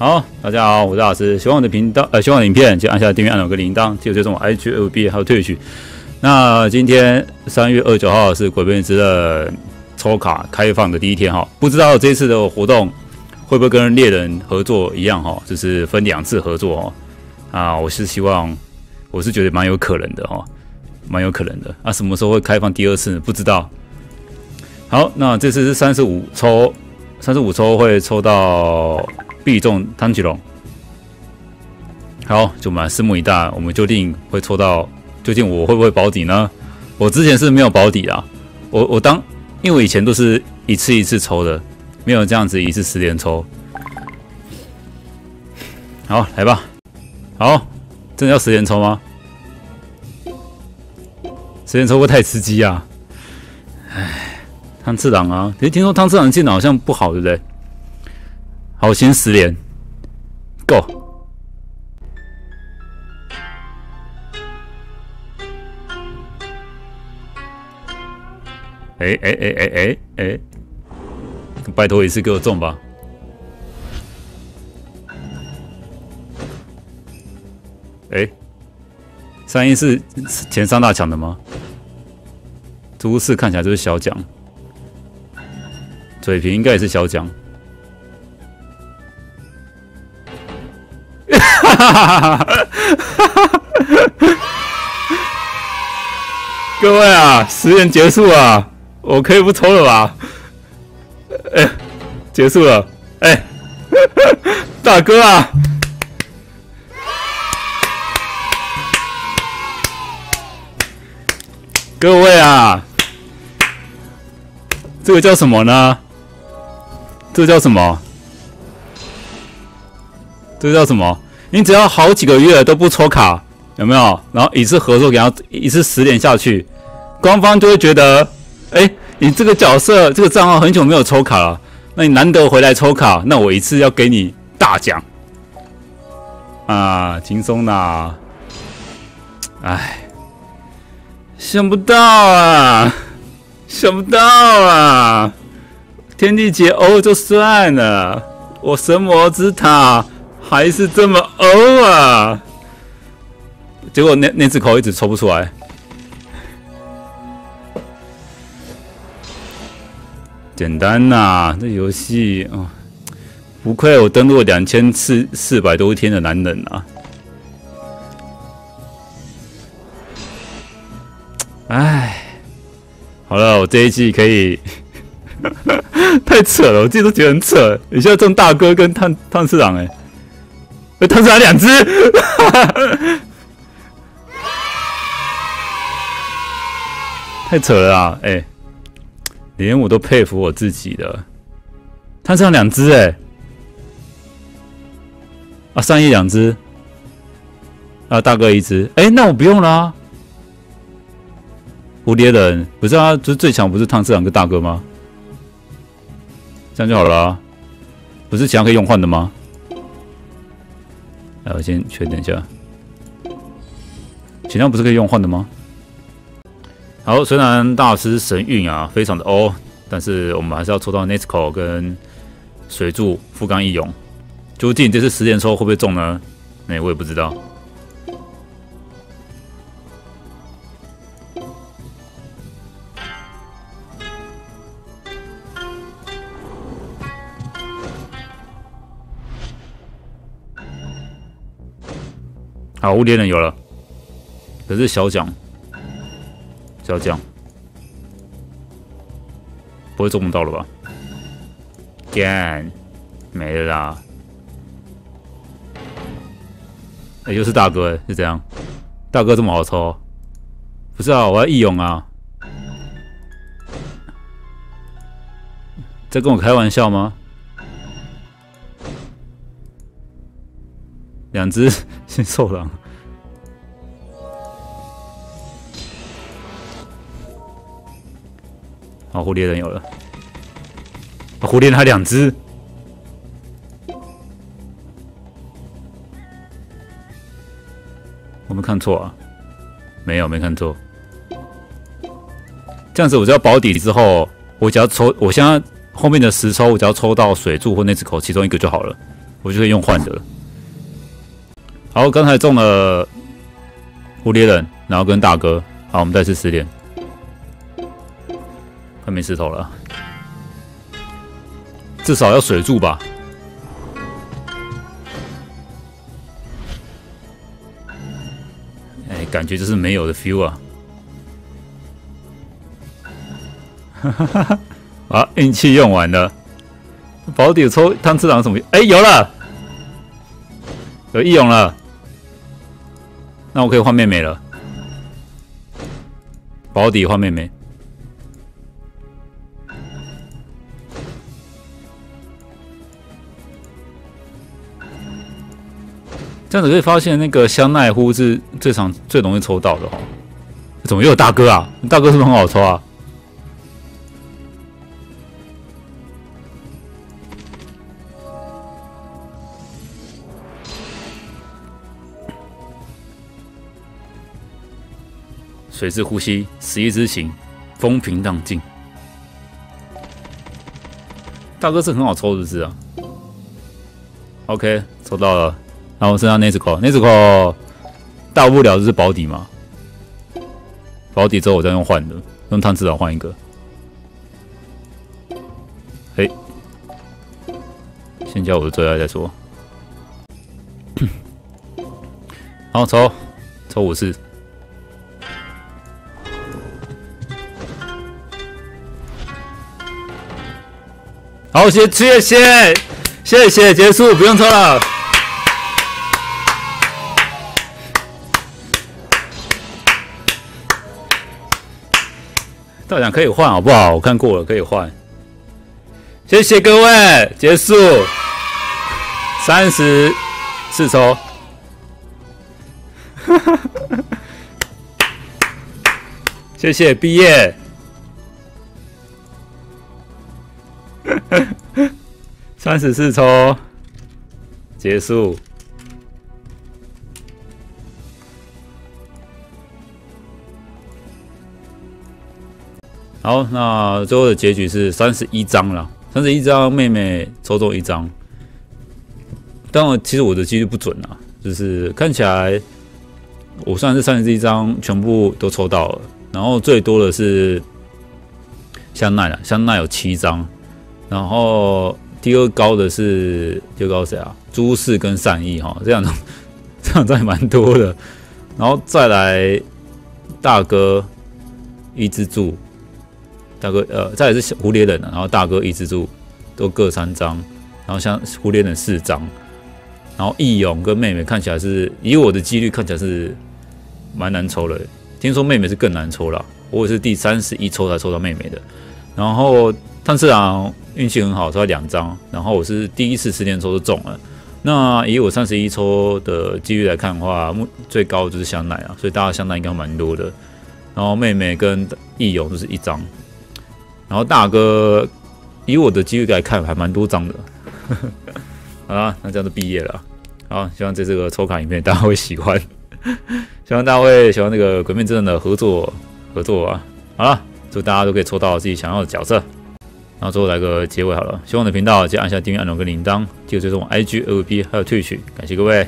好，大家好，我是老师。喜欢我的频道，呃，喜欢我的影片，就按下订阅按钮跟铃铛，记得追踪我 IG、FB 还有 Twitch。那今天三月二十九号是鬼变之的抽卡开放的第一天哈，不知道这次的活动会不会跟猎人合作一样哈，就是分两次合作哈。啊，我是希望，我是觉得蛮有可能的哈，蛮有可能的。啊，什么时候会开放第二次呢？不知道。好，那这次是三十五抽，三十五抽会抽到。必中汤吉龙，好，就我们拭目以待。我们究竟会抽到，究竟我会不会保底呢？我之前是没有保底啊，我我当，因为我以前都是一次一次抽的，没有这样子一次十连抽。好，来吧，好，真的要十连抽吗？十连抽会太吃鸡啊！哎，汤次郎啊，诶，听说汤次郎进的好像不好，对不对？好，先十连，Go！哎哎哎哎哎哎，拜托一次给我中吧！哎，三一是前三大强的吗？朱四看起来就是小奖，水平应该也是小奖。哈哈哈哈哈哈各位啊，实验结束啊，我可以不抽了吧？哎，结束了，哎，大哥啊，各位啊，这个叫什么呢？这个叫什么？这个叫什么？你只要好几个月都不抽卡，有没有？然后一次合作给他一次十连下去，官方就会觉得，哎，你这个角色这个账号很久没有抽卡了，那你难得回来抽卡，那我一次要给你大奖啊，轻松的。哎，想不到啊，想不到啊，天地劫欧就算了，我神魔之塔。还是这么欧啊！结果那那只口一直抽不出来。简单呐，这游戏啊，不愧我登录两千四四百多天的男人啊！哎，好了，我这一季可以，太扯了，我自己都觉得很扯。你现在中大哥跟探探市长哎。他是拿两只，太扯了啊！哎，连我都佩服我自己的。他上两只哎，啊，上一两只，啊，大哥一只，哎，那我不用了。蝴蝶人不是啊，就是最强不是汤次两个大哥吗？这样就好了，不是其他可以用换的吗？我先确认一下，前量不是可以用换的吗？好，虽然大师神韵啊非常的欧，但是我们还是要抽到 Nesco 跟水柱富冈义勇，究竟这次十连抽会不会中呢？那我也不知道。好，无敌人有了，可是小奖，小奖，不会中不到了吧？干，没了啦！哎，又是大哥，是这样？大哥这么好抽？不是啊，我要义勇啊！在跟我开玩笑吗？两只新兽狼，好，蝴蝶人有了，蝴蝶人还两只，我没看错啊，没有没看错，这样子我只要保底之后，我只要抽，我现在后面的十抽，我只要抽到水柱或那只口其中一个就好了，我就可以用换的了。好，刚才中了蝴蝶人，然后跟大哥，好，我们再次十连，快没石头了，至少要水柱吧。哎，感觉就是没有的 feel 啊！哈哈哈哈啊，运气用完了，保底抽汤次郎什么？哎，有了，有义勇了，那我可以换妹妹了。保底换妹妹，这样子可以发现那个香奈乎是最常最容易抽到的哦。怎么又有大哥啊？大哥是不是很好抽啊？水之呼吸，十一之行，风平浪静。大哥是很好抽的字啊。OK，抽到了。然后剩下 Nezuko，Nezuko 大不了就是保底嘛。保底之后我再用换的，用汤次郎换一个。嘿，先叫我的最爱再说。好，抽，抽五次。好，谢谢谢谢谢，结束，不用抽了。大奖可以换，好不好？我看过了，可以换。谢谢各位，结束。三十四抽。谢谢，毕业。三十四抽，结束。好，那最后的结局是三十一张了。三十一张，妹妹抽中一张。但我其实我的几率不准啊，就是看起来我算是三十一张全部都抽到了，然后最多的是香奈了，香奈有七张。然后第二高的是第二高谁啊？朱氏跟善意哈，这样 这样还蛮多的。然后再来大哥一支柱，大哥呃，再来是蝴蝶忍，然后大哥一支柱都各三张，然后像蝴蝶忍四张，然后义勇跟妹妹看起来是以我的几率看起来是蛮难抽的。听说妹妹是更难抽了，我也是第三十一抽才抽到妹妹的，然后。上次啊，运气很好，抽了两张，然后我是第一次十连抽就中了。那以我三十一抽的几率来看的话，最高就是香奈啊，所以大家香奈应该蛮多的。然后妹妹跟义勇都是一张，然后大哥以我的几率来看还蛮多张的。好啦，那这样就毕业了。好，希望这这个抽卡影片大家会喜欢，希望大家会喜欢那个鬼灭之刃的合作合作啊。好了，祝大家都可以抽到自己想要的角色。然后最后来个结尾好了，希望我的频道记得按下订阅按钮跟铃铛，记得追踪 IG、FB 还有 Twitch，感谢各位。